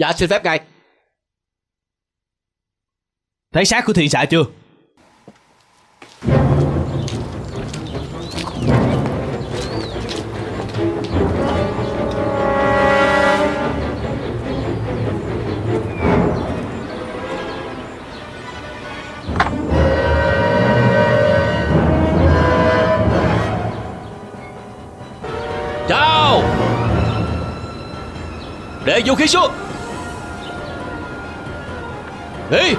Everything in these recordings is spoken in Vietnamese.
Dạ xin phép ngài Thấy xác của thiên xạ chưa? Chào! Để vũ khí xuống Đi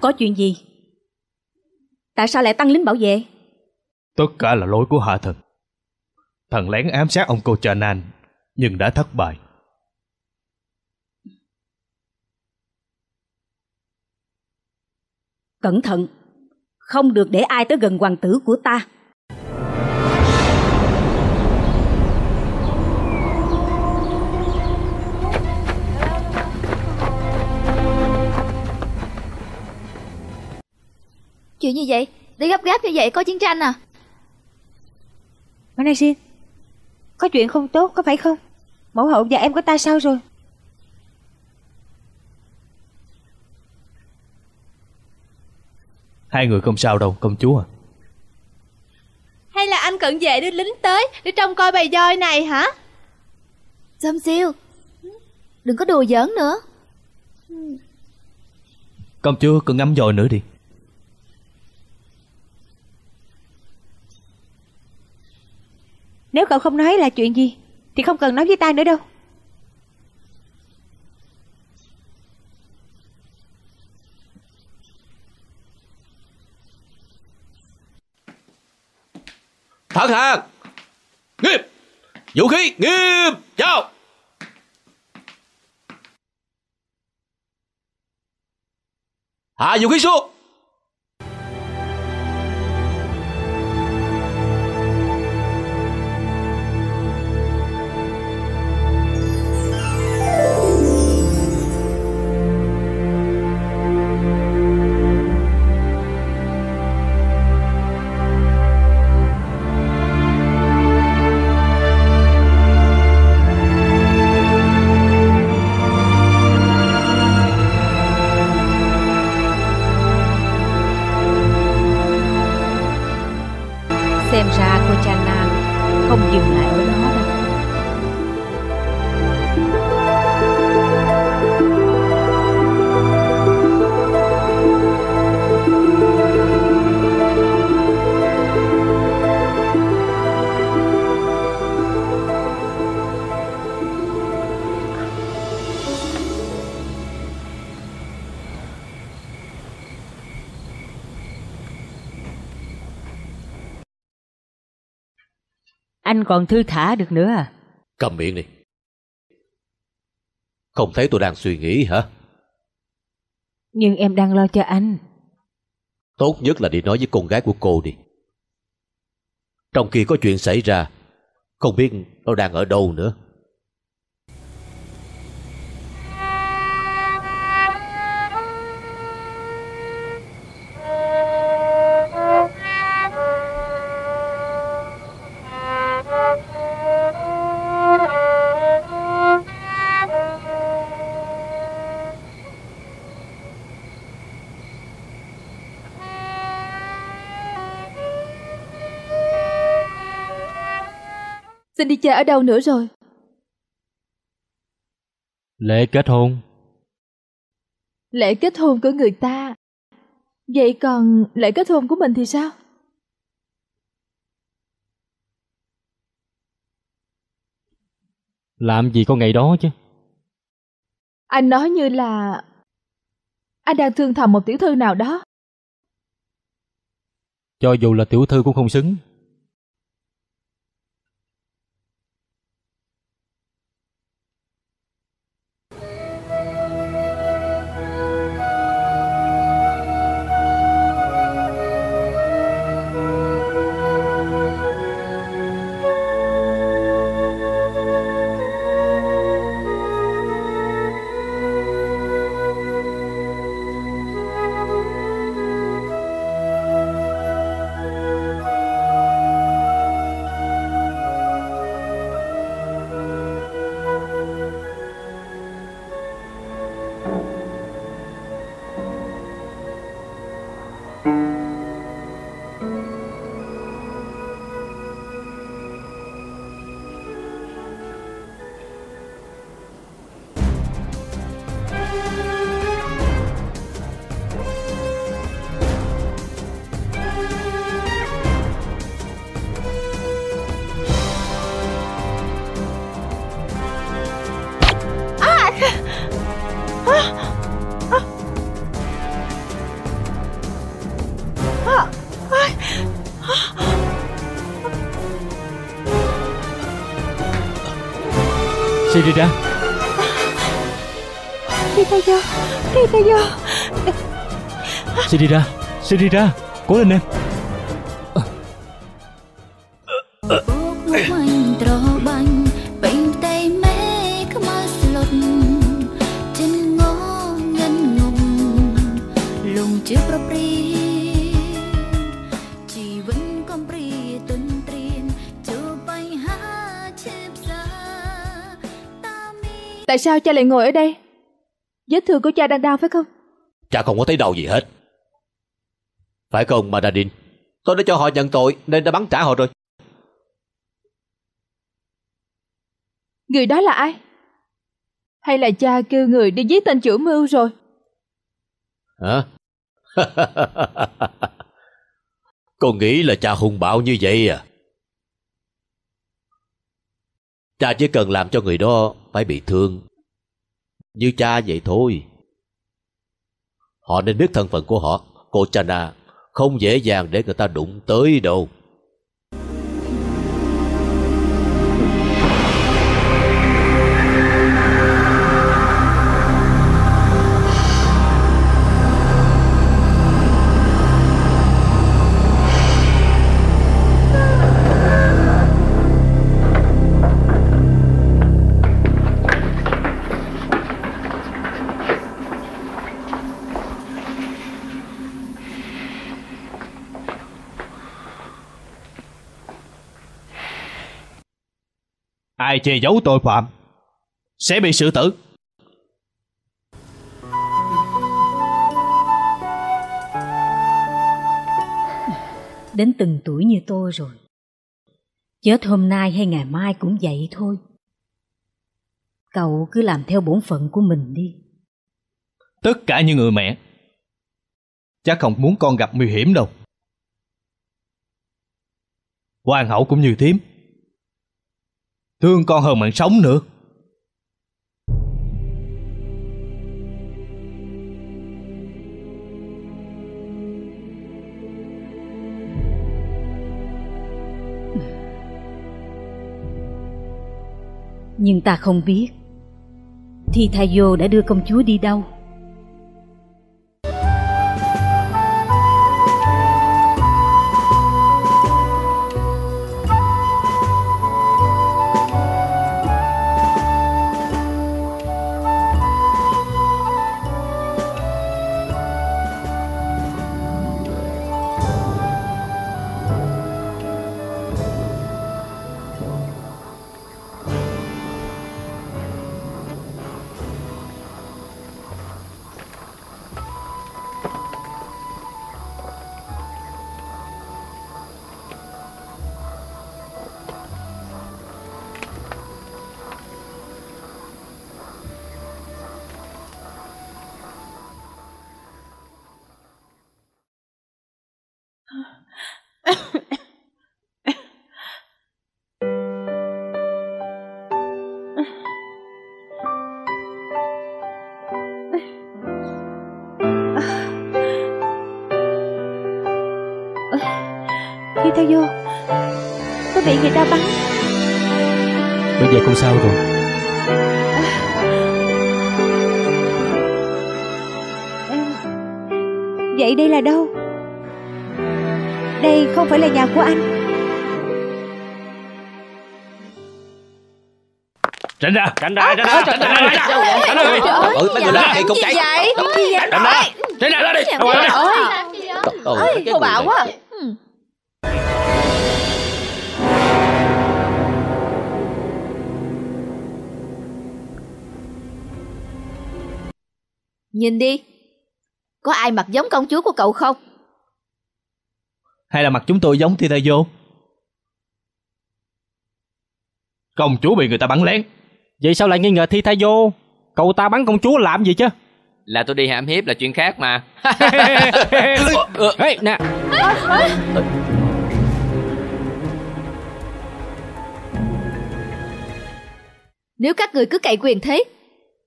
Có chuyện gì? Tại sao lại tăng lính bảo vệ? Tất cả là lỗi của hạ thần Thần lén ám sát ông cô Chanan Nhưng đã thất bại Cẩn thận, không được để ai tới gần hoàng tử của ta. Chuyện như vậy? Đi gấp gáp như vậy có chiến tranh à? Xin Có chuyện không tốt có phải không? Mẫu hậu và em của ta sao rồi Hai người không sao đâu công chúa à. Hay là anh cận vệ đưa lính tới Để trông coi bầy voi này hả? Dâm siêu Đừng có đùa giỡn nữa. Công chúa cứ ngắm dòi nữa đi. Nếu cậu không nói là chuyện gì Thì không cần nói với ta nữa đâu Sẵn hàng Nghiêm. Vũ khí nghiêm. Chào Hạ vũ khí xuống. Anh còn thư thả được nữa à? Cầm miệng đi. Không thấy tôi đang suy nghĩ hả? Nhưng em đang lo cho anh. Tốt nhất là đi nói với con gái của cô đi. Trong khi có chuyện xảy ra Không biết nó đang ở đâu nữa Xin đi chơi ở đâu nữa rồi? Lễ kết hôn. Lễ kết hôn của người ta. Vậy còn lễ kết hôn của mình thì sao? Làm gì có ngày đó chứ? Anh nói như là Anh đang thương thầm một tiểu thư nào đó. Cho dù là tiểu thư cũng không xứng Sirira Thi Tha Do Thi Tha Do Sirira Sirira Cố lên em បោ Tại sao cha lại ngồi ở đây? Vết thương của cha đang đau phải không? Cha không có thấy đau gì hết. Phải không Madadin? Tôi đã cho họ nhận tội nên đã bắn trả họ rồi. Người đó là ai? Hay là cha kêu người đi giết tên chủ mưu rồi? Hả? Cô nghĩ là cha hung bạo như vậy à? Cha chỉ cần làm cho người đó phải bị thương. Như cha vậy thôi. Họ nên biết thân phận của họ. Cô Chana không dễ dàng để người ta đụng tới đâu. Ai che giấu tội phạm Sẽ bị xử tử. Đến từng tuổi như tôi rồi Chết hôm nay hay ngày mai cũng vậy thôi. Cậu cứ làm theo bổn phận của mình đi. Tất cả những người mẹ Chắc không muốn con gặp nguy hiểm đâu. Hoàng hậu cũng như thím Thương con hơn mạng sống nữa. Nhưng ta không biết. Thi Tha Vô đã đưa công chúa đi đâu? Thi Tha Vô Tôi bị người ta bắn Bây giờ con sao rồi Em Vậy đây là đâu Đây không phải là nhà của anh Tránh ra Tránh ra, tránh ra, tránh ra, tránh ra. Tránh ra. Ừ, mấy người lá cây con cái. Tránh ra. Tránh ra đi. Đi. Ừ, cái thô người bạo quá. Nhìn đi Có ai mặc giống công chúa của cậu không Hay là mặt chúng tôi giống Thi Tha Vô Công chúa bị người ta bắn lén Vậy sao lại nghi ngờ Thi Tha vô? Cậu ta bắn công chúa làm gì chứ? Là tôi đi hãm hiếp là chuyện khác mà. Ê, nè, Nếu các người cứ cậy quyền thế,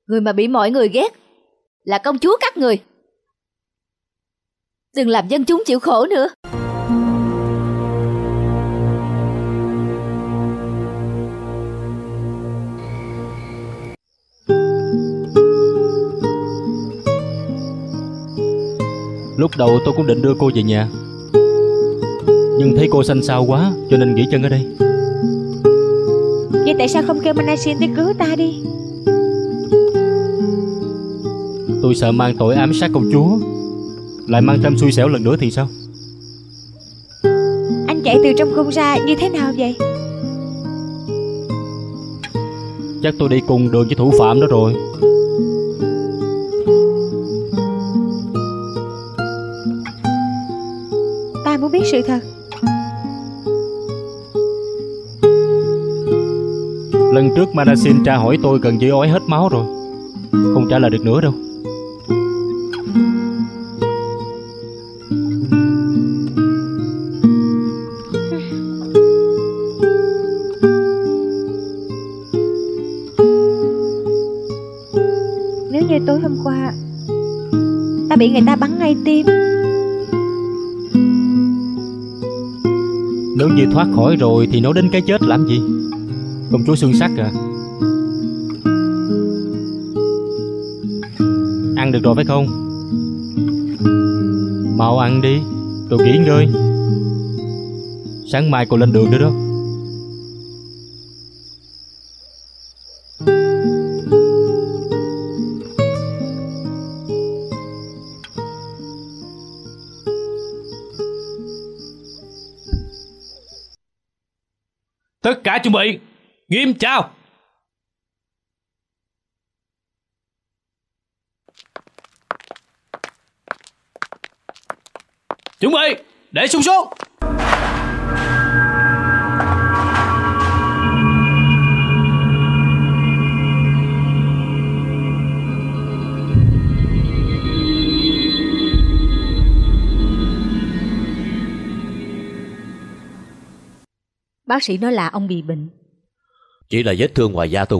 người mà bị mọi người ghét là công chúa các người. Đừng làm dân chúng chịu khổ nữa. Lúc đầu tôi cũng định đưa cô về nhà Nhưng thấy cô xanh xao quá Cho nên nghỉ chân ở đây Vậy tại sao không kêu Manasin tới cứu ta đi? Tôi sợ mang tội ám sát công chúa. Lại mang thêm xui xẻo lần nữa thì sao? Anh chạy từ trong cung ra như thế nào vậy? Chắc tôi đi cùng đường với thủ phạm đó rồi. Ta muốn biết sự thật Lần trước Manasin tra hỏi tôi gần như ói hết máu rồi. Không trả lời được nữa đâu. Nếu như tối hôm qua Ta bị người ta bắn ngay tim. Nếu như thoát khỏi rồi thì nói đến cái chết làm gì Công chúa xương sắc à? Ăn được rồi phải không? Mau ăn đi Rồi nghỉ ngơi. Sáng mai còn lên đường nữa đó. Tất cả chuẩn bị. Nghiêm chào Chuẩn bị Để xuống xuống Bác sĩ nói là ông bị bệnh. Chỉ là vết thương ngoài da tôi